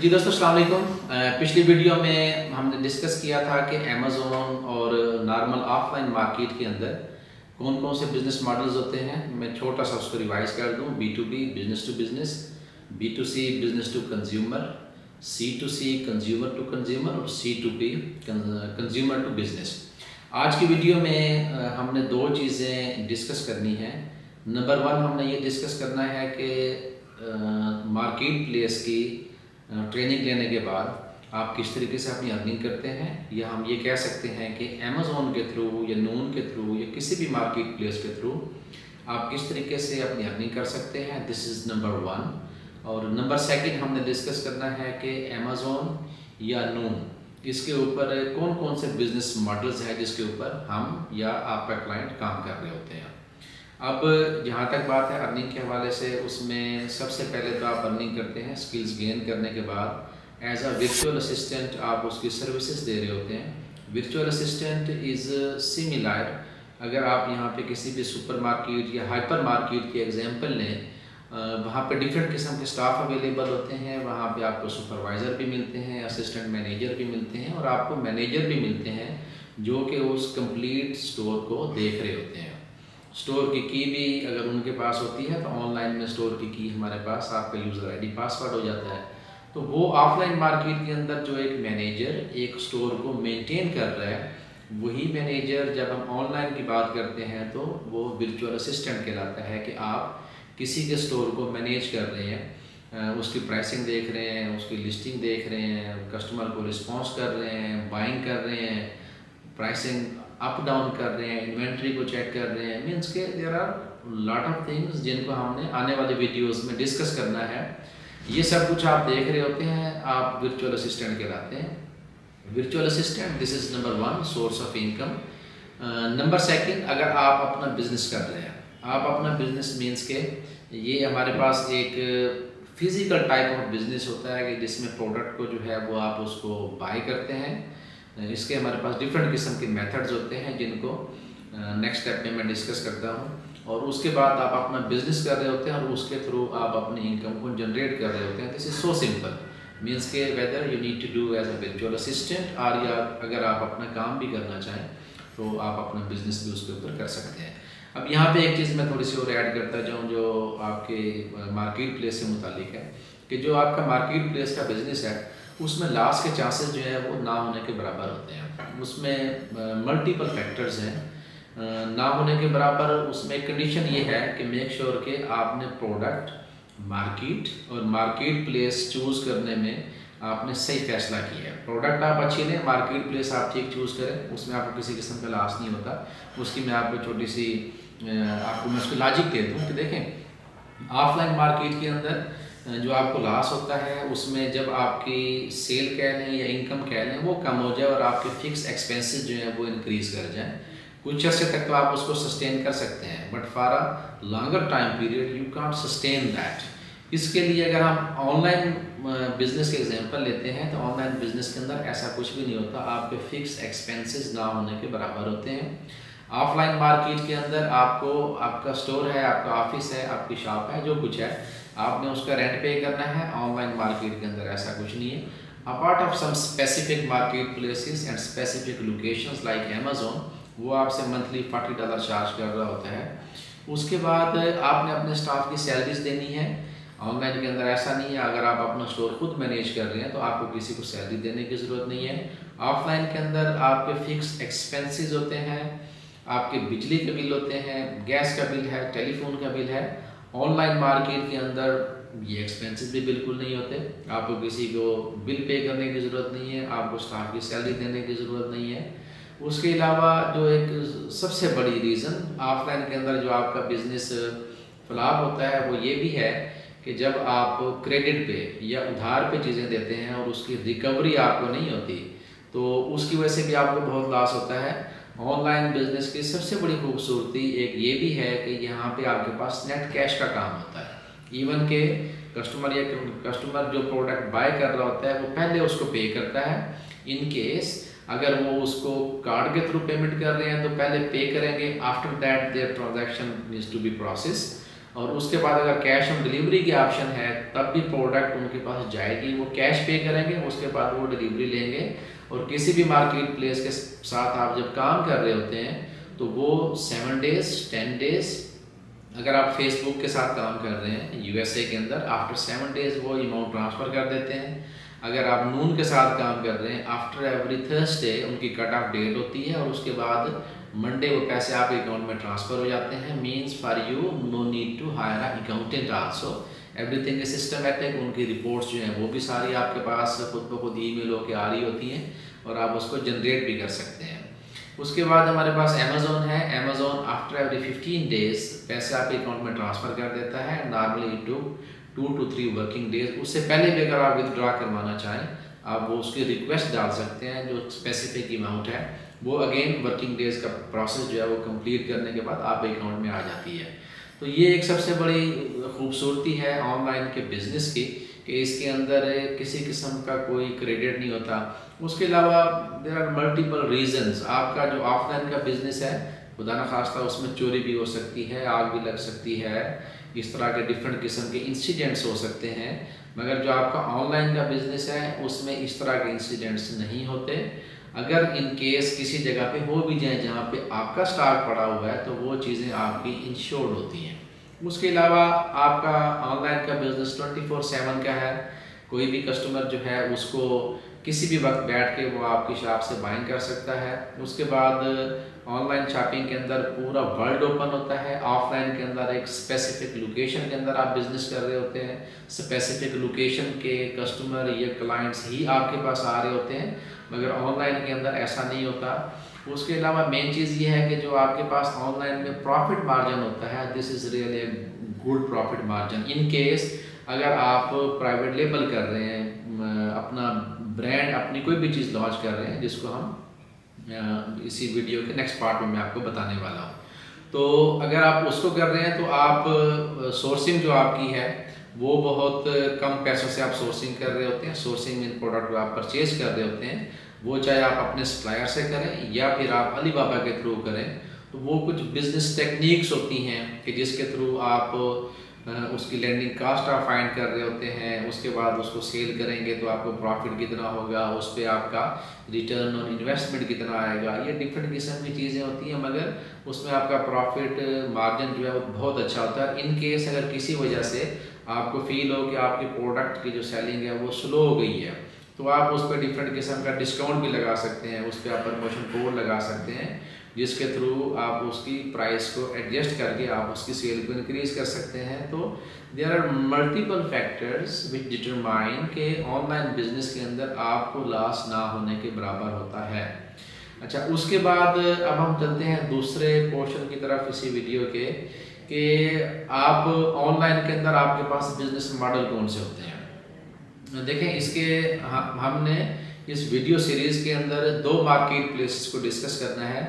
जी दोस्तों वालेकुम। पिछली वीडियो में हमने डिस्कस किया था कि अमेज़ोन और नॉर्मल ऑफलाइन मार्केट के अंदर कौन कौन से बिज़नेस मॉडल्स होते हैं। मैं छोटा सा उसको रिवाइज कर दूँ। B to B business to business B to C business to consumer C to C consumer to consumer और C to P consumer to business आज की वीडियो में हमने दो चीज़ें डिस्कस करनी है। नंबर वन हमने ये डिस्कस करना है कि मार्केट प्लेस की ट्रेनिंग लेने के बाद आप किस तरीके से अपनी अर्निंग करते हैं? या हम ये कह सकते हैं कि अमेज़ोन के थ्रू या नून के थ्रू या किसी भी मार्केट प्लेस के थ्रू आप किस तरीके से अपनी अर्निंग कर सकते हैं? दिस इज़ नंबर वन और नंबर सेकंड हमने डिस्कस करना है कि अमेज़ोन या नून इसके ऊपर कौन कौन से बिज़नेस मॉडल्स हैं जिसके ऊपर हम या आपका क्लाइंट काम कर रहे होते हैं? अब जहाँ तक बात है अर्निंग के हवाले से, उसमें सबसे पहले तो आप अर्निंग करते हैं स्किल्स गेन करने के बाद। एज अ वर्चुअल असिस्टेंट आप उसकी सर्विसेज़ दे रहे होते हैं। वर्चुअल असिस्टेंट इज़ सिमिलर अगर आप यहाँ पे किसी भी सुपर मार्केट या हाइपर मार्केट की एग्जांपल लें वहाँ पे डिफरेंट किस्म के स्टाफ अवेलेबल होते हैं। वहाँ पे आपको सुपरवाइज़र भी मिलते हैं असिस्टेंट मैनेजर भी मिलते हैं और आपको मैनेजर भी मिलते हैं, जो कि उस कंप्लीट स्टोर को देख रहे होते हैं। स्टोर की की भी अगर उनके पास होती है तो ऑनलाइन में स्टोर की की हमारे पास, आपका यूज़र आईडी पासवर्ड हो जाता है। तो वो ऑफलाइन मार्केट के अंदर जो एक मैनेजर एक स्टोर को मेंटेन कर रहा है, वही मैनेजर जब हम ऑनलाइन की बात करते हैं तो वो वर्चुअल असिस्टेंट कहलाता है कि आप किसी के स्टोर को मैनेज कर रहे हैं उसकी प्राइसिंग देख रहे हैं, उसकी लिस्टिंग देख रहे हैं कस्टमर को रिस्पॉन्स कर रहे हैं बाइंग कर रहे हैं प्राइसिंग अप डाउन कर रहे हैं इन्वेंट्री को चेक कर रहे हैं। मीन्स के there are lot of things जिनको हमने आने वाले वीडियोस में डिस्कस करना है। ये सब कुछ आप देख रहे होते हैं, आप वर्चुअल असिस्टेंट कहलाते हैं। Virtual assistant this is number one source of income number second अगर आप अपना बिज़नेस कर रहे हैं, आप अपना बिज़नेस मीन्स के ये हमारे पास एक फ़िज़िकल टाइप ऑफ़ बिज़नेस होता है कि जिसमें प्रोडक्ट को जो है वो आप उसको बाय करते हैं। इसके हमारे पास डिफरेंट किस्म के मेथड्स होते हैं जिनको नेक्स्ट स्टेप में मैं डिस्कस करता हूँ। और उसके बाद आप अपना बिज़नेस कर रहे होते हैं और उसके थ्रू आप अपनी इनकम को जनरेट कर रहे होते हैं। This is so simple means के whether you need to do as a virtual assistant और या अगर आप अपना काम भी करना चाहें तो आप अपना बिज़नेस भी उसके ऊपर कर सकते हैं। अब यहाँ पे एक चीज़ मैं थोड़ी सी और ऐड करता जाऊँ जो आपके मार्केट प्लेस से मुतालिक है कि जो आपका मार्केट प्लेस का बिज़नेस है उसमें लॉस के चांसेस जो है वो ना होने के बराबर होते हैं। उसमें मल्टीपल फैक्टर्स हैं। ना होने के बराबर उसमें कंडीशन ये है कि मेक श्योर sure कि आपने प्रोडक्ट मार्केट और मार्केट प्लेस चूज़ करने में आपने सही फैसला किया है। प्रोडक्ट आप अच्छी लें मार्केट प्लेस आप ठीक चूज़ करें, उसमें आपको किसी किस्म का लॉस नहीं होता। उसकी मैं आपको छोटी सी आपको मैं उसकी लॉजिक दे दूँ कि देखें ऑफलाइन मार्केट के अंदर जो आपको लॉस होता है, उसमें जब आपकी सेल कह लें या इनकम कह लें, वो कम हो जाए और आपके फिक्स एक्सपेंसेस जो हैं वो इंक्रीज कर जाएँ। कुछ अर्से तक तो आप उसको सस्टेन कर सकते हैं but for a longer time period you can't sustain that इसके लिए अगर हम ऑनलाइन बिज़नेस के एग्जांपल लेते हैं तो ऑनलाइन बिज़नेस के अंदर ऐसा कुछ भी नहीं होता। आपके फिक्स एक्सपेंसेस ना होने के बराबर होते हैं। ऑफलाइन मार्केट के अंदर आपको, आपका स्टोर है, आपका ऑफ़िस है, आपकी शॉप है, जो कुछ है। आपने उसका रेंट पे करना है ऑनलाइन मार्केट के अंदर ऐसा कुछ नहीं है। Apart of some specific market places and specific locations like Amazon वो आपसे मंथली फोर्टी डॉलर चार्ज कर रहा होता है। उसके बाद आपने अपने स्टाफ की सैलरीज देनी है। ऑनलाइन के अंदर ऐसा नहीं है, अगर आप अपना स्टोर खुद मैनेज कर रहे हैं तो आपको किसी को सैलरी देने की ज़रूरत नहीं है। ऑफलाइन के अंदर आपके फिक्स एक्सपेंसेस होते हैं, आपके बिजली के बिल होते हैं गैस का बिल है टेलीफोन का बिल है। ऑनलाइन मार्केट के अंदर ये एक्सपेंसेस भी बिल्कुल नहीं होते। आपको किसी को बिल पे करने की ज़रूरत नहीं है, आपको स्टाफ की सैलरी देने की ज़रूरत नहीं है। उसके अलावा जो एक सबसे बड़ी रीज़न ऑफलाइन के अंदर जो आपका बिज़नेस फलाप होता है, वो ये भी है कि जब आप क्रेडिट पे या उधार पे चीज़ें देते हैं और उसकी रिकवरी आपको नहीं होती तो उसकी वजह से भी आपको बहुत लॉस होता है। ऑनलाइन बिज़नेस की सबसे बड़ी खूबसूरती एक ये भी है कि यहाँ पे आपके पास नेट कैश का काम होता है। इवन के कस्टमर या कस्टमर जो प्रोडक्ट बाय कर रहा होता है, वो पहले उसको पे करता है। इन केस अगर वो उसको कार्ड के थ्रू पेमेंट कर रहे हैं तो पहले पे करेंगे। After that their transaction needs to be process और उसके बाद अगर कैश ऑन डिलीवरी की ऑप्शन है, तब भी प्रोडक्ट उनके पास जाएगी। वो कैश पे करेंगे, उसके बाद वो डिलीवरी लेंगे। और किसी भी मार्केट प्लेस के साथ आप जब काम कर रहे होते हैं तो वो सेवन डेज़ टेन डेज़ अगर आप फेसबुक के साथ काम कर रहे हैं यूएसए के अंदर आफ्टर सेवन डेज़ वो अमाउंट ट्रांसफ़र कर देते हैं। अगर आप नून के साथ काम कर रहे हैं आफ्टर एवरी थर्सडे उनकी कट ऑफ़ डेट होती है और उसके बाद मंडे वो पैसे आपके अकाउंट में ट्रांसफ़र हो जाते हैं? Means for you no need to hire accountant also everything is systematic उनकी रिपोर्ट्स जो हैं, वो भी सारी आपके पास खुद ब खुद ई मेल होकर आ रही होती हैं और आप उसको जनरेट भी कर सकते हैं। उसके बाद हमारे पास अमेजोन है। Amazon after every fifteen days पैसे आपके अकाउंट में ट्रांसफ़र कर देता है। Normally two two two three working days उससे पहले भी अगर आप विदड्रा करवाना चाहें, आप वो उसकी रिक्वेस्ट डाल सकते हैं जो स्पेसिफिक अमाउंट है। वो अगेन वर्किंग डेज़ का प्रोसेस जो है वो कंप्लीट करने के बाद आप अकाउंट में आ जाती है। तो ये एक सबसे बड़ी खूबसूरती है ऑनलाइन के बिज़नेस की कि इसके अंदर किसी किस्म का कोई क्रेडिट नहीं होता। उसके अलावा देर आर मल्टीपल रीजंस आपका जो ऑफलाइन का बिज़नेस है, खुदा न खास्ता उसमें चोरी भी हो सकती है, आग भी लग सकती है, इस तरह के डिफरेंट किस्म के इंसिडेंट्स हो सकते हैं। मगर जो आपका ऑनलाइन का बिज़नेस है, उसमें इस तरह के इंसिडेंट्स नहीं होते। अगर इन केस किसी जगह पे हो भी जाए जहाँ पे आपका स्टॉक पड़ा हुआ है तो वो चीज़ें आपकी इंश्योर्ड होती हैं। उसके अलावा आपका ऑनलाइन का बिज़नेस ट्वेंटी फोर सेवन का है। कोई भी कस्टमर जो है, उसको किसी भी वक्त बैठ के वो आपकी शॉप से बाइंग कर सकता है। उसके बाद ऑनलाइन शॉपिंग के अंदर पूरा वर्ल्ड ओपन होता है ऑफलाइन के अंदर एक स्पेसिफिक लोकेशन के अंदर आप बिज़नेस कर रहे होते हैं स्पेसिफिक लोकेशन के कस्टमर या क्लाइंट्स ही आपके पास आ रहे होते हैं, मगर ऑनलाइन के अंदर ऐसा नहीं होता। उसके अलावा मेन चीज़ ये है कि जो आपके पास ऑनलाइन में प्रॉफिट मार्जिन होता है this is really good profit margin in case अगर आप प्राइवेट लेबल कर रहे हैं अपना ब्रांड अपनी कोई भी चीज़ लॉन्च कर रहे हैं, जिसको हम इसी वीडियो के नेक्स्ट पार्ट में मैं आपको बताने वाला हूँ। तो अगर आप उसको कर रहे हैं तो आप सोर्सिंग जो आपकी है, वो बहुत कम पैसों से आप सोर्सिंग कर रहे होते हैं। सोर्सिंग इन प्रोडक्ट आप परचेज कर रहे होते हैं, वो चाहे आप अपने सप्लायर से करें या फिर आप अली बाबा के थ्रू करें तो वो कुछ बिज़नेस टेक्निक्स होती हैं कि जिसके थ्रू आप उसकी लैंडिंग कास्ट आप फाइंड कर रहे होते हैं, उसके बाद उसको सेल करेंगे तो आपको प्रॉफिट कितना होगा, उस पर आपका रिटर्न ऑन इन्वेस्टमेंट कितना आएगा। ये डिफरेंट किस्म की चीज़ें होती हैं, मगर उसमें आपका प्रॉफिट मार्जिन जो है वो बहुत अच्छा होता है। इन केस अगर किसी वजह से आपको फील हो कि आपके प्रोडक्ट की जो सेलिंग है वो स्लो हो गई है तो आप उस पर डिफरेंट किस्म का डिस्काउंट भी लगा सकते हैं, उस पर आप प्रमोशन कोड लगा सकते हैं, जिसके थ्रू आप उसकी प्राइस को एडजस्ट करके आप उसकी सेल को इंक्रीज कर सकते हैं। तो there are multiple factors which determine के ऑनलाइन बिज़नेस के अंदर आपको लॉस ना होने के बराबर होता है। अच्छा उसके बाद अब हम चलते हैं दूसरे पोर्शन की तरफ़ इसी वीडियो के, कि आप ऑनलाइन के अंदर आपके पास बिज़नेस मॉडल कौन से होते हैं? देखें, इसके हमने इस वीडियो सीरीज़ के अंदर दो मार्केट प्लेसेस को डिस्कस करना है।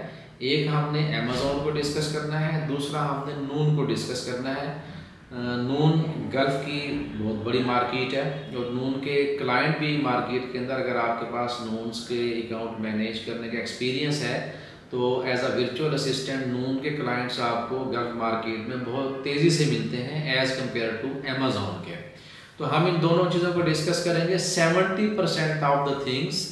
एक हमने अमेजोन को डिस्कस करना है, दूसरा हमने नून को डिस्कस करना है। नून गल्फ की बहुत बड़ी मार्केट है और नून के क्लाइंट भी मार्केट के अंदर, अगर आपके पास नून के अकाउंट मैनेज करने का एक्सपीरियंस है तो as a virtual assistant Noon के क्लाइंट्स आपको गल्फ मार्केट में बहुत तेज़ी से मिलते हैं एज़ कंपेयर टू अमेजोन के। तो हम इन दोनों चीज़ों को डिस्कस करेंगे। Seventy percent of the things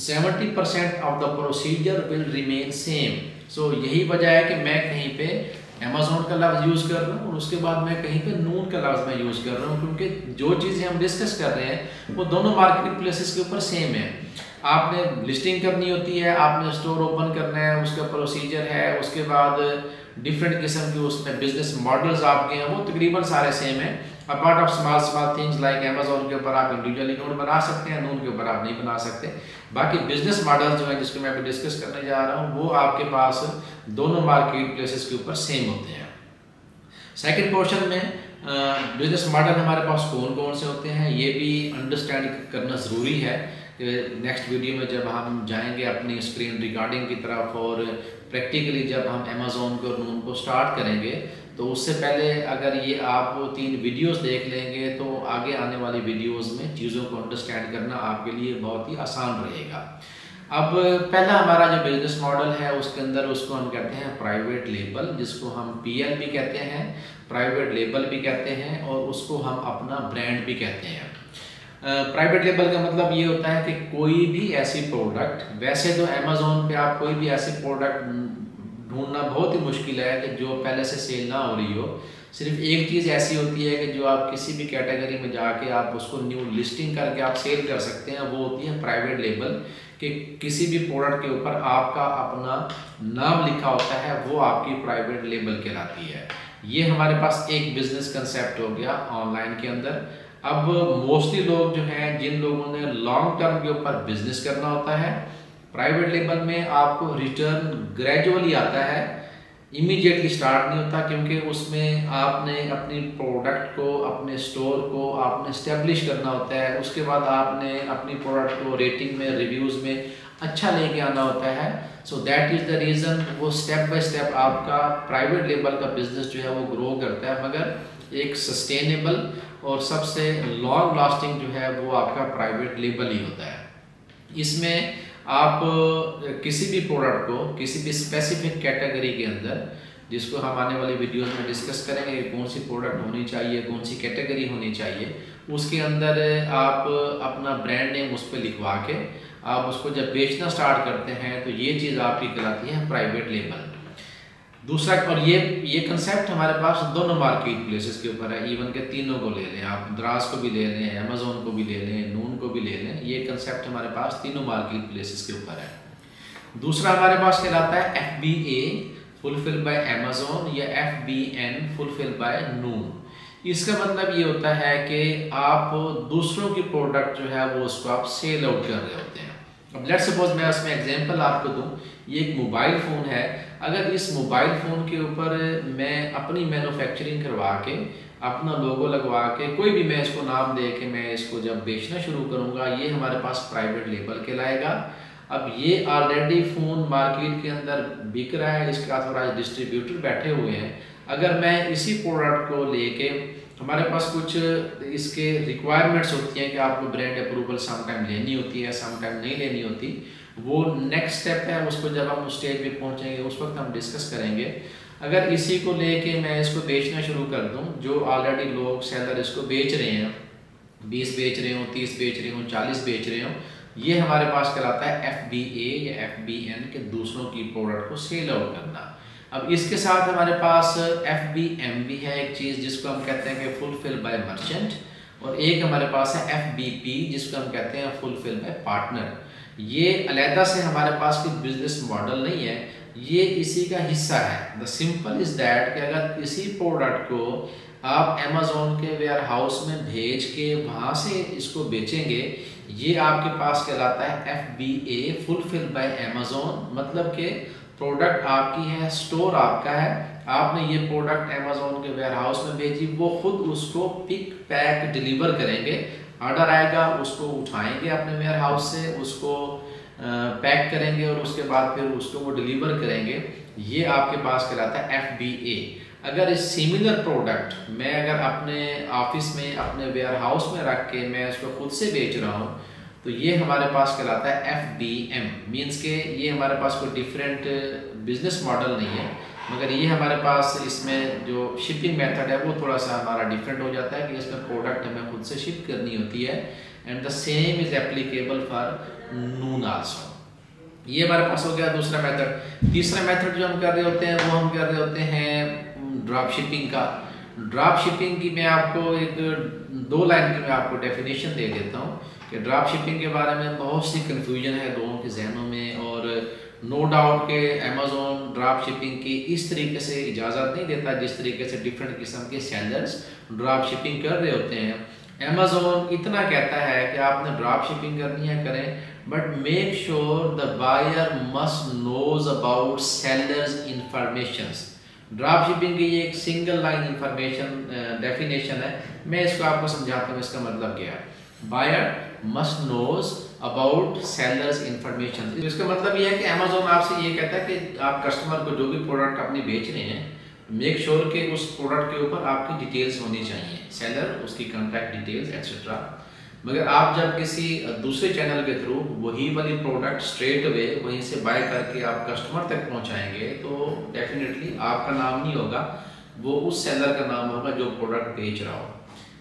70 percent of the procedure will remain same so यही वजह है कि मैं कहीं पे अमेजोन का लफ्ज़ यूज़ कर रहा हूँ और उसके बाद मैं कहीं पे नून का लफ्ज़ मैं यूज़ कर रहा हूँ, क्योंकि जो चीज़ें हम डिस्कस कर रहे हैं, वो दोनों मार्केट प्लेसेस के ऊपर सेम है। आपने लिस्टिंग करनी होती है, आपने स्टोर ओपन करना है, उसका प्रोसीजर है, उसके बाद डिफरेंट किस्म के उसमें बिज़नेस मॉडल्स आपके हैं, वो तकरीबन सारे सेम हैं। Apart of small small things like Amazon के ऊपर आप इंडिविजुअली नोट बना सकते हैं नून के ऊपर आप नहीं बना सकते। बाकी बिज़नेस मॉडल जो है, जिसको मैं अभी डिस्कस करने जा रहा हूँ, वो आपके पास दोनों मार्केट प्लेसेस के ऊपर सेम होते हैं। सेकेंड पोर्शन में बिज़नेस मॉडल हमारे पास कौन कौन से होते हैं, ये भी अंडरस्टैंड करना ज़रूरी है। नेक्स्ट वीडियो में जब हम जाएँगे अपनी स्क्रीन रिकॉर्डिंग की तरफ़ और प्रैक्टिकली जब हम अमेज़ोन को नून को स्टार्ट करेंगे तो उससे पहले अगर ये आप तीन वीडियोस देख लेंगे तो आगे आने वाली वीडियोस में चीज़ों को अंडरस्टैंड करना आपके लिए बहुत ही आसान रहेगा। अब पहला हमारा जो बिज़नेस मॉडल है, उसके अंदर उसको हम कहते हैं प्राइवेट लेबल जिसको हम पीएल भी कहते हैं प्राइवेट लेबल भी कहते हैं, और उसको हम अपना ब्रांड भी कहते हैं। प्राइवेट लेबल का मतलब ये होता है कि कोई भी ऐसी प्रोडक्ट वैसे तो अमेजोन पे आप कोई भी ऐसी प्रोडक्ट ढूंढना बहुत ही मुश्किल है कि जो पहले से सेल ना हो रही हो। सिर्फ़ एक चीज़ ऐसी होती है कि जो आप किसी भी कैटेगरी में जाके आप उसको न्यू लिस्टिंग करके आप सेल कर सकते हैं, वो होती है प्राइवेट लेबल कि किसी भी प्रोडक्ट के ऊपर आपका अपना नाम लिखा होता है, वो आपकी प्राइवेट लेबल कहलाती है। ये हमारे पास एक बिज़नेस कंसेप्ट हो गया ऑनलाइन के अंदर। अब मोस्टली लोग जो हैं, जिन लोगों ने लॉन्ग टर्म के ऊपर बिज़नेस करना होता है प्राइवेट लेबल में आपको रिटर्न ग्रेजुअली आता है। इमीडिएटली स्टार्ट नहीं होता क्योंकि उसमें आपने अपनी प्रोडक्ट को, अपने स्टोर को आपने स्टेब्लिश करना होता है। उसके बाद आपने अपनी प्रोडक्ट को रेटिंग में रिव्यूज़ में अच्छा लेके आना होता है। So that is the reason वो स्टेप बाय स्टेप आपका प्राइवेट लेवल का बिज़नेस जो है वो ग्रो करता है। मगर एक सस्टेनेबल और सबसे लॉन्ग लास्टिंग जो है वो आपका प्राइवेट लेबल ही होता है। इसमें आप किसी भी प्रोडक्ट को, किसी भी स्पेसिफिक कैटेगरी के अंदर, जिसको हम आने वाली वीडियोस में डिस्कस करेंगे, कौन सी प्रोडक्ट होनी चाहिए, कौन सी कैटेगरी होनी चाहिए, उसके अंदर आप अपना ब्रांड नेम उस पर लिखवा के, आप उसको जब बेचना स्टार्ट करते हैं तो ये चीज़ आपकी कहलाती है प्राइवेट लेबल दूसरा और ये ये कंसेप्ट हमारे पास दोनों मार्केट प्लेसेस के ऊपर है इवन के तीनों को ले लें। आप द्रास को भी ले लें अमेजोन को भी ले लें, नून को भी ले लें, ये कंसेप्ट हमारे पास तीनों मार्केट प्लेसेस के ऊपर है। दूसरा हमारे पास कहलाता है F B A fulfil by Amazon या F B N fulfil by Noon इसका मतलब ये होता है कि आप दूसरों की प्रोडक्ट जो है, वो उसको आप सेल आउट कर रहे होते हैं। अब लेट सपोज़ मैं उसमें एग्जांपल आपको दूँ। ये एक मोबाइल फ़ोन है अगर इस मोबाइल फ़ोन के ऊपर मैं अपनी मैन्युफैक्चरिंग करवा के, अपना लोगो लगवा के, कोई भी मैं इसको नाम दे के मैं इसको जब बेचना शुरू करूँगा, ये हमारे पास प्राइवेट लेबल कहलाएगा अब ये ऑलरेडी फ़ोन मार्केट के अंदर बिक रहा है, इसके साथ डिस्ट्रीब्यूटर बैठे हुए हैं। अगर मैं इसी प्रोडक्ट को लेके, हमारे पास कुछ इसके रिक्वायरमेंट्स होती हैं कि आपको ब्रांड अप्रूवल समटाइम लेनी होती है समटाइम नहीं लेनी होती वो नेक्स्ट स्टेप है उसको जब हम उस स्टेज पे पहुँचेंगे, उस वक्त हम डिस्कस करेंगे। अगर इसी को लेके मैं इसको बेचना शुरू कर दूँ, जो ऑलरेडी लोग सेलर इसको बेच रहे हैं, बीस बेच रहे हो, तीस बेच रहे हो, चालीस बेच रहे हो, ये हमारे पास कराता है एफ़ बी ए या एफ़ बी एन के दूसरों की प्रोडक्ट को सेल आउट करना। अब इसके साथ हमारे पास एफ़ बी एम भी है एक चीज़ जिसको हम कहते हैं कि फुलफिल बाय मर्चेंट और एक हमारे पास है एफ़ बी पी जिसको हम कहते हैं फुलफिल बाय पार्टनर ये अलहदा से हमारे पास कोई बिज़नेस मॉडल नहीं है, ये इसी का हिस्सा है. द सिंपल इज़ दैट कि अगर इसी प्रोडक्ट को आप अमेजोन के वेयर हाउस में भेज के वहाँ से इसको बेचेंगे, ये आपके पास कहलाता है F B A fulfil by Amazon मतलब कि प्रोडक्ट आपकी है स्टोर आपका है आपने ये प्रोडक्ट अमेजोन के वेयर हाउस में भेजी, वो खुद उसको पिक पैक डिलीवर करेंगे। ऑर्डर आएगा, उसको उठाएँगे अपने वेयर हाउस से, उसको पैक करेंगे और उसके बाद फिर उसको वो डिलीवर करेंगे। ये आपके पास कहलाता है एफ़ बी ए अगर इस सिमिलर प्रोडक्ट मैं अगर अपने ऑफ़िस में, अपने वेयर हाउस में रख के मैं उसको खुद से बेच रहा हूँ तो ये हमारे पास कहलाता है एफ़ बी एम मीन्स के ये हमारे पास कोई डिफरेंट बिज़नेस मॉडल नहीं है। मगर ये हमारे पास इसमें जो शिपिंग मेथड है, वो थोड़ा सा हमारा डिफरेंट हो जाता है कि इसमें प्रोडक्ट हमें खुद से शिप करनी होती है। And the same is applicable for Noon also ये हमारे पास हो गया दूसरा मेथड तीसरा मेथड जो हम कर रहे होते हैं, वो हम कर रहे होते हैं ड्रॉप शिपिंग का। ड्रॉप शिपिंग की मैं आपको एक, दो लाइन की मैं आपको डेफिनेशन दे देता हूँ कि ड्रॉप शिपिंग के बारे में बहुत सी कन्फ्यूज़न है लोगों के जहनों में और नो डाउट के अमेजोन ड्रॉप शिपिंग की इस तरीके से इजाज़त नहीं देता, जिस तरीके से डिफरेंट किस्म के सेलर्स ड्रॉप शिपिंग कर रहे होते हैं। अमेजोन इतना कहता है कि आपने ड्रॉप शिपिंग करनी है, करें but make sure the buyer must knows about seller's information drop shipping की एक सिंगल लाइन इंफॉर्मेशन डेफिनेशन है। मैं इसको आपको समझाता हूँ, इसका मतलब क्या है? Buyer must knows about seller's information इसका मतलब ये है कि अमेजोन आपसे ये कहता है कि आप कस्टमर को जो भी प्रोडक्ट अपनी बेच रहे हैं मेक श्योर sure के उस प्रोडक्ट के ऊपर आपकी डिटेल्स होनी चाहिए। सेलर उसकी कॉन्टैक्ट डिटेल्स एक्सेट्रा मगर आप जब किसी दूसरे चैनल के थ्रू वही वाली प्रोडक्ट स्ट्रेट वे वहीं से बाय करके आप कस्टमर तक पहुंचाएँगे तो डेफिनेटली आपका नाम नहीं होगा, वो उस सेलर का नाम होगा जो प्रोडक्ट बेच रहा हो।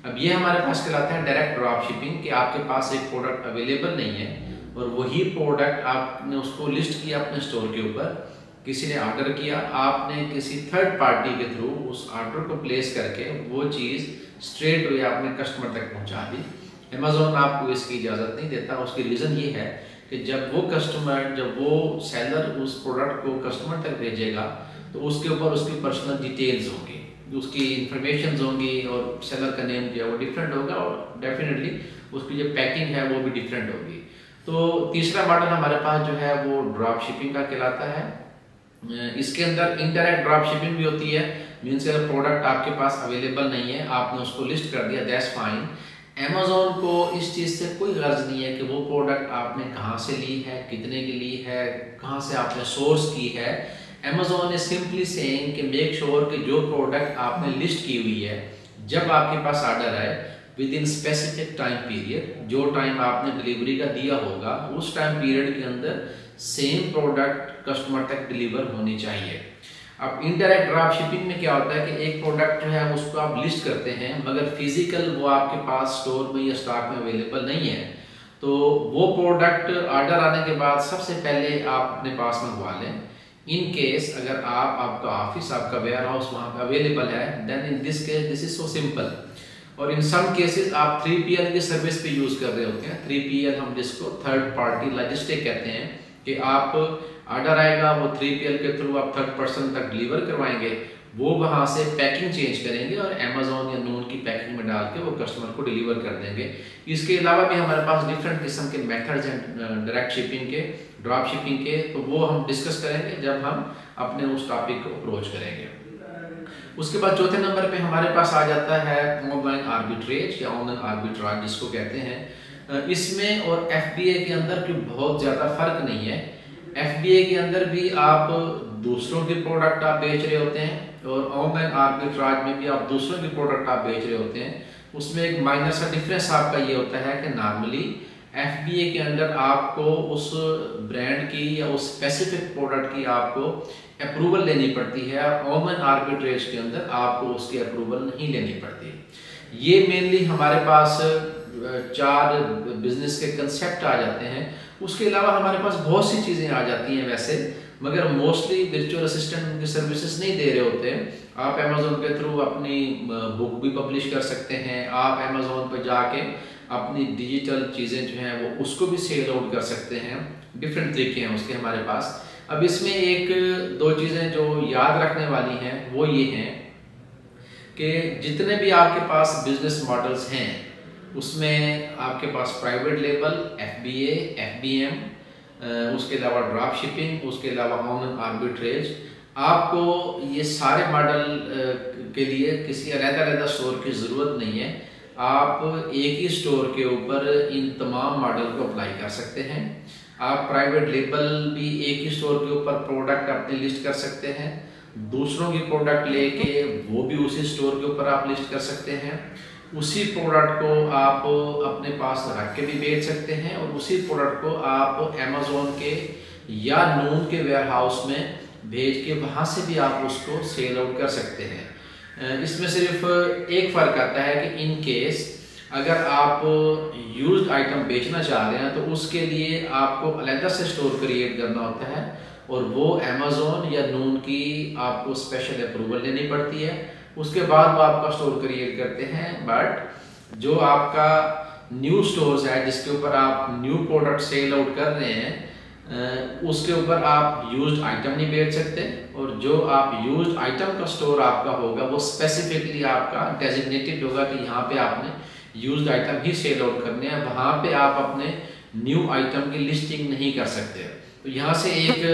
अब ये हमारे पास कहलाता है डायरेक्ट ड्रॉप शिपिंग कि आपके पास एक प्रोडक्ट अवेलेबल नहीं है और वही प्रोडक्ट आपने उसको लिस्ट किया अपने स्टोर के ऊपर, किसी ने ऑर्डर किया, आपने किसी थर्ड पार्टी के थ्रू उस ऑर्डर को प्लेस करके वो चीज़ स्ट्रेट वे आपने कस्टमर तक पहुँचा दी। अमेजोन आपको इसकी इजाज़त नहीं देता। उसकी रीज़न ये है कि जब वो कस्टमर जब वो सेलर उस प्रोडक्ट को कस्टमर तक भेजेगा तो उसके ऊपर उसकी पर्सनल डिटेल्स होंगी। उसकी इंफॉर्मेशन होंगी और सेलर का नेम जो है वो डिफरेंट होगा और डेफिनेटली उसकी जो पैकिंग है वो भी डिफरेंट होगी। तो तीसरा मॉडल हमारे पास जो है वो ड्रॉप शिपिंग का कहलाता है। इसके अंदर इंटरनेट ड्रॉप शिपिंग भी होती है मीन्स अगर प्रोडक्ट आपके पास अवेलेबल नहीं है, आपने उसको लिस्ट कर दिया दैट्स फाइन अमेजोन को इस चीज़ से कोई गर्ज नहीं है कि वो प्रोडक्ट आपने कहाँ से ली है, कितने की ली है, कहाँ से आपने सोर्स की है। अमेजोन इज़ सिंपली सेइंग कि मेक श्योर कि जो प्रोडक्ट आपने लिस्ट की हुई है, जब आपके पास ऑर्डर आए within specific time period जो टाइम आपने डिलीवरी का दिया होगा, उस टाइम पीरियड के अंदर सेम प्रोडक्ट कस्टमर तक डिलीवर होनी चाहिए। अब इनडायरेक्ट ड्रॉप शिपिंग में क्या होता है कि एक प्रोडक्ट जो है उसको आप लिस्ट करते हैं, मगर फ़िज़िकल वो आपके पास स्टोर में या स्टॉक में अवेलेबल नहीं है। तो वो प्रोडक्ट ऑर्डर आने के बाद सबसे पहले आप अपने पास मंगवा लें। इन केस अगर आप, आपका ऑफ़िस आपका वेयर हाउस वहाँ पे अवेलेबल है then in this case this is so simple और इन सम केसेस आप 3PL की सर्विस पे यूज़ कर रहे होते हैं। थ्री 3PL हम जिसको थर्ड पार्टी लॉजिस्टिक कहते हैं कि आप ऑर्डर आएगा, वो थ्री पी के थ्रू आप थर्ड पर्सन तक डिलीवर करवाएँगे। वो वहाँ से पैकिंग चेंज करेंगे और अमेजोन या नून की पैकिंग में डाल के वो कस्टमर को डिलीवर कर देंगे। इसके अलावा भी हमारे पास डिफरेंट किस्म के मेथड्स हैं डायरेक्ट शिपिंग के ड्रॉप शिपिंग के तो वो हम डिस्कस करेंगे जब हम अपने उस टॉपिक को अप्रोच करेंगे। उसके बाद चौथे नंबर पे हमारे पास आ जाता है ऑनलाइन आर्बिट्रेज या ऑनलाइन आर्बिट्राज जिसको कहते हैं। इसमें और FBA के अंदर कोई बहुत ज़्यादा फ़र्क नहीं है। FBA के अंदर भी आप दूसरों के प्रोडक्ट आप बेच रहे होते हैं और ऑनलाइन आर्बिट्राज में भी आप दूसरों के प्रोडक्ट आप बेच रहे होते हैं। उसमें एक माइनर सा डिफरेंस आपका ये होता है कि नॉर्मली FBA के अंदर आपको उस ब्रांड की या उस स्पेसिफिक प्रोडक्ट की आपको अप्रूवल लेनी पड़ती है। ऑनलाइन आर्बिट्रेज के अंदर आपको उसकी अप्रूवल नहीं लेनी पड़ती। ये मेनली हमारे पास चार बिज़नेस के कंसेप्ट आ जाते हैं। उसके अलावा हमारे पास बहुत सी चीज़ें आ जाती हैं वैसे, मगर मोस्टली वर्चुअल असिस्टेंट उनके सर्विसेज़ नहीं दे रहे होते आप अमेजोन के थ्रू अपनी बुक भी पब्लिश कर सकते हैं। आप अमेजोन पर जाके अपनी डिजिटल चीज़ें जो हैं वो उसको भी सेल आउट कर सकते हैं। डिफरेंट तरीके हैं उसके हमारे पास। अब इसमें एक, दो चीज़ें जो याद रखने वाली हैं, वो ये हैं कि जितने भी आपके पास बिज़नेस मॉडल्स हैं उसमें आपके पास private label F B F B M उसके अलावा ड्रॉप शिपिंग उसके अलावा ऑनलाइन आर्बिट्रेज आपको ये सारे मॉडल के लिए किसी अलहदा अलहदा स्टोर की ज़रूरत नहीं है। आप एक ही स्टोर के ऊपर इन तमाम मॉडल को अप्लाई कर सकते हैं। आप प्राइवेट लेबल भी एक ही स्टोर के ऊपर प्रोडक्ट अपने लिस्ट कर सकते हैं। दूसरों की प्रोडक्ट लेके वो भी उसी स्टोर के ऊपर आप लिस्ट कर सकते हैं। उसी प्रोडक्ट को आप अपने पास रख के भी बेच सकते हैं और उसी प्रोडक्ट को आप अमेजोन के या नून के वेयर हाउस में भेज के वहाँ से भी आप उसको सेल आउट कर सकते हैं। इसमें सिर्फ़ एक फ़र्क आता है कि इन केस अगर आप यूज्ड आइटम बेचना चाह रहे हैं तो उसके लिए आपको अलहदा से स्टोर क्रिएट करना होता है और वो अमेजोन या नून की आपको स्पेशल अप्रूवल लेनी पड़ती है। उसके बाद वो आपका स्टोर क्रिएट करते हैं बट जो आपका न्यू स्टोर्स है, जिसके ऊपर आप न्यू प्रोडक्ट सेल आउट कर रहे हैं उसके ऊपर आप यूज्ड आइटम नहीं बेच सकते और जो आप यूज्ड आइटम का स्टोर आपका होगा, वो स्पेसिफिकली आपका डेजिग्नेटेड होगा कि यहाँ पे आपने यूज्ड आइटम ही सेल आउट करने हैं। वहाँ पे आप अपने न्यू आइटम की लिस्टिंग नहीं कर सकते। तो यहाँ से एक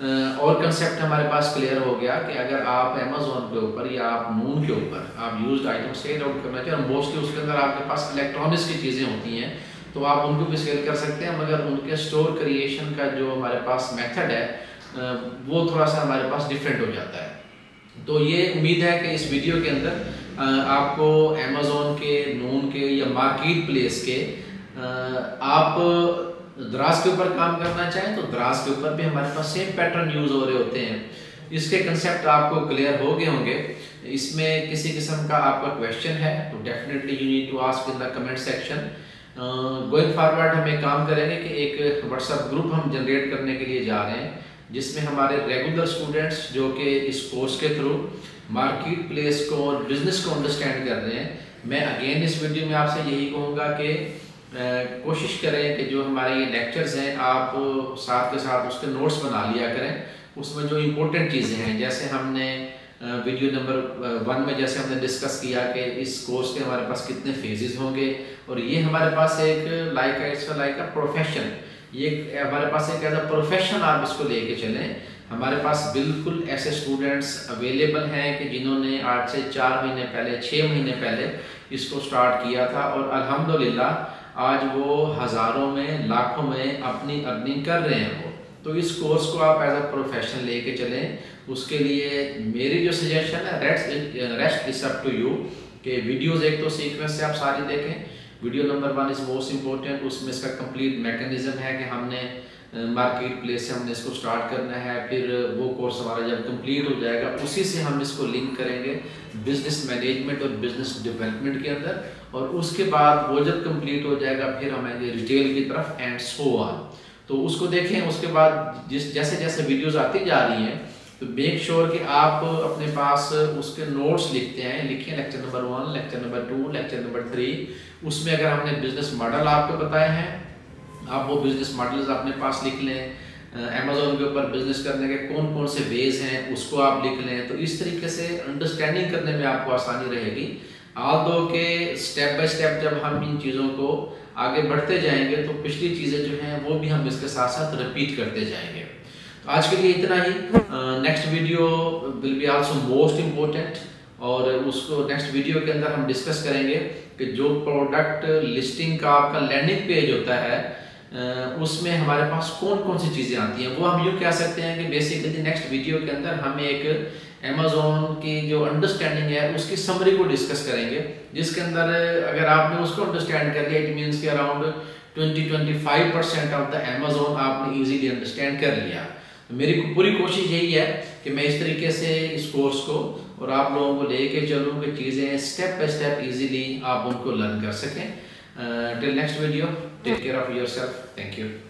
और कंसेप्ट हमारे पास क्लियर हो गया कि अगर आप अमेजोन के ऊपर या आप नून के ऊपर आप यूज्ड आइटम सेल आउट करना चाहिए और मोस्टली उसके अंदर आपके पास इलेक्ट्रॉनिक्स की चीज़ें होती हैं तो आप उनको भी सेल कर सकते हैं, मगर उनके स्टोर क्रिएशन का जो हमारे पास मेथड है वो थोड़ा सा हमारे पास डिफरेंट हो जाता है। तो ये उम्मीद है कि इस वीडियो के अंदर आपको अमेजोन के नून के या मार्केट प्लेस के आप द्रास के ऊपर काम करना चाहें तो द्रास के ऊपर भी हमारे पास सेम पैटर्न यूज़ हो रहे होते हैं। इसके कंसेप्ट आपको क्लियर हो गए होंगे। इसमें किसी किस्म का आपका क्वेश्चन है तो definitely you need to ask in the comment section going forward हम एक काम करेंगे कि एक व्हाट्सएप ग्रुप हम जनरेट करने के लिए जा रहे हैं, जिसमें हमारे रेगुलर स्टूडेंट्स जो कि इस कोर्स के थ्रू मार्केट प्लेस को और बिज़नेस को अंडरस्टैंड कर रहे हैं। मैं अगेन इस वीडियो में आपसे यही कहूँगा कि कोशिश करें कि जो हमारे ये लेक्चर्स हैं, आप साथ के साथ उसके नोट्स बना लिया करें। उसमें जो इम्पोर्टेंट चीज़ें हैं, जैसे हमने वीडियो नंबर वन में जैसे हमने डिस्कस किया कि इस कोर्स के हमारे पास कितने फेजेस होंगे, और ये हमारे पास एक like it's like a profession ये हमारे पास एक ऐसा प्रोफेशन आप इसको लेके चलें। हमारे पास बिल्कुल ऐसे स्टूडेंट्स अवेलेबल हैं कि जिन्होंने आज से चार महीने पहले छः महीने पहले इसको स्टार्ट किया था, और अल्हम्दुलिल्लाह आज वो हज़ारों में, लाखों में अपनी अर्निंग कर रहे हैं वो। तो इस कोर्स को आप एज अ प्रोफेशन लेके चलें। उसके लिए मेरी जो सजेशन है rest rest is up to you कि वीडियोस एक तो सीक्वेंस से आप सारी देखें। Video number one is most important उसमें इसका कंप्लीट मैकेनिज्म है कि हमने मार्केट प्लेस से हमने इसको स्टार्ट करना है। फिर वो कोर्स हमारा जब कंप्लीट हो जाएगा, उसी से हम इसको लिंक करेंगे। बिज़नेस मैनेजमेंट और बिज़नेस डेवलपमेंट के अंदर। और उसके बाद वो जब कंप्लीट हो जाएगा, फिर हम आएँगे रिटेल की तरफ़ एंड सो ऑन तो उसको देखें, उसके बाद जिस, जैसे जैसे वीडियोस आती जा रही हैं तो मेक श्योर sure कि आप अपने पास उसके नोट्स लिखते हैं, लिखिए lecture number one lecture number two lecture number three उसमें अगर हमने बिज़नेस मॉडल आपको बताए हैं, आप वो बिज़नेस मॉडल्स अपने पास लिख लें अमेजोन के ऊपर बिज़नेस करने के कौन कौन से वेज हैं, उसको आप लिख लें तो इस तरीके से अंडरस्टैंडिंग करने में आपको आसानी रहेगी। आल दो के स्टेप बाय स्टेप जब हम इन चीज़ों को आगे बढ़ते जाएँगे तो पिछली चीज़ें जो हैं, वो भी हम इसके साथ साथ रिपीट करते जाएँगे। तो आज के लिए इतना ही। Next video will be also most important और उसको नेक्स्ट वीडियो के अंदर हम डिस्कस करेंगे कि जो प्रोडक्ट लिस्टिंग का आपका लैंडिंग पेज होता है उसमें हमारे पास कौन कौन सी चीज़ें आती हैं? वो हम यूँ कह सकते हैं कि बेसिकली नेक्स्ट वीडियो के अंदर हम एक अमेजोन की जो अंडरस्टैंडिंग है, उसकी समरी को डिस्कस करेंगे, जिसके अंदर अगर आपने उसको अंडरस्टैंड कर लिया इट मीन्स के around 20-25 percent of the Amazon आपने इजीली अंडरस्टैंड कर लिया। तो मेरी पूरी कोशिश यही है कि मैं इस तरीके से इस कोर्स को और आप लोगों को लेके चलूँ कि चीज़ें स्टेप बाई स्टेप इजीली आप उनको लर्न कर सकें। Uh, till next video, take care of yourself. Thank you.